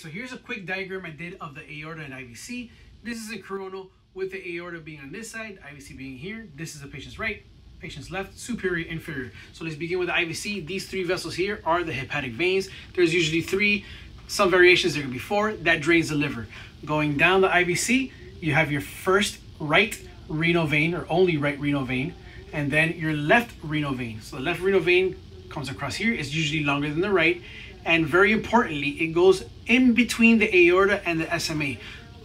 so here's a quick diagram I did of the aorta and IVC. This is a coronal with the aorta being on this side, IVC being here. This is the patient's right, patient's left, superior, inferior. So let's begin with the IVC. These three vessels here are the hepatic veins. There's usually three, some variations there could be four, that drains the liver. Going down the IVC, you have your first right renal vein or only right renal vein, and then your left renal vein. So the left renal vein comes across here. It's usually longer than the right. And very importantly, it goes in between the aorta and the SMA.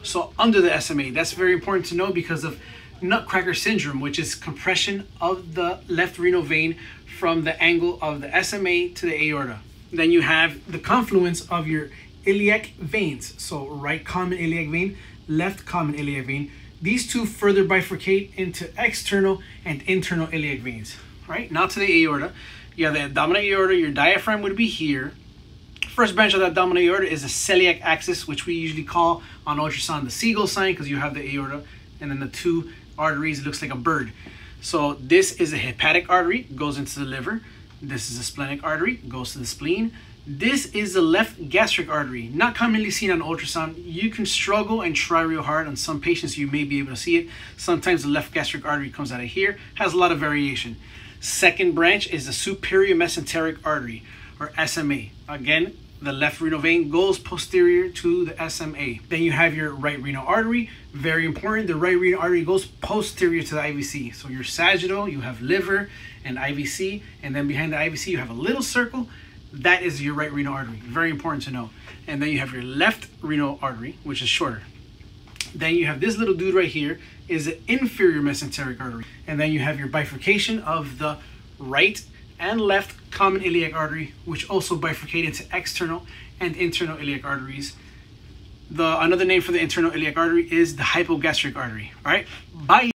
So under the SMA, that's very important to know because of nutcracker syndrome, which is compression of the left renal vein from the angle of the SMA to the aorta. Then you have the confluence of your iliac veins. So right common iliac vein, left common iliac vein. These two further bifurcate into external and internal iliac veins. Right now to the aorta, you have the abdominal aorta, your diaphragm would be here. First branch of that abdominal aorta is the celiac axis, which we usually call on ultrasound the seagull sign because you have the aorta and then the two arteries, looks like a bird. So this is a hepatic artery, goes into the liver. This is a splenic artery, goes to the spleen. This is the left gastric artery, not commonly seen on ultrasound. You can struggle and try real hard. On some patients, you may be able to see it. Sometimes the left gastric artery comes out of here, has a lot of variation. Second branch is the superior mesenteric artery, or SMA. Again, the left renal vein goes posterior to the SMA. Then you have your right renal artery, very important. The right renal artery goes posterior to the IVC. So your sagittal, you have liver and IVC, and then behind the IVC you have a little circle. That is your right renal artery. Very important to know. And then you have your left renal artery, which is shorter. Then you have this little dude right here is the inferior mesenteric artery. And then you have your bifurcation of the right and left common iliac artery, which also bifurcate into external and internal iliac arteries. The another name for the internal iliac artery is the hypogastric artery. All right, bye.